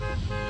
Ha ha ha!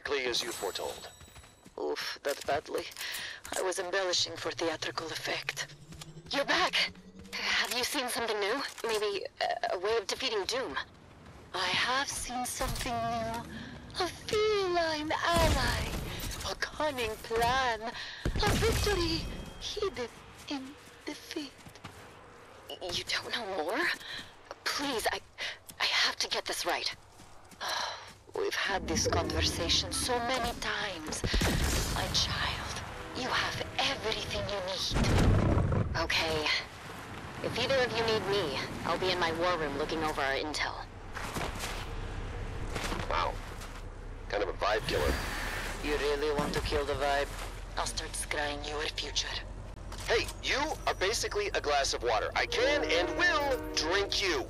Exactly as you foretold. Oof, that badly. I was embellishing for theatrical effect. You're back! Have you seen something new? Maybe a, a way of defeating Doom? I have seen something new. A feline ally. A cunning plan. A victory hidden in defeat. You don't know more? Please, I... I have to get this right. We've had this conversation so many times. My child, you have everything you need. Okay. If either of you need me, I'll be in my war room looking over our intel. Wow. Kind of a vibe killer. You really want to kill the vibe? I'll start scrying your future. Hey, you are basically a glass of water. I can and will drink you.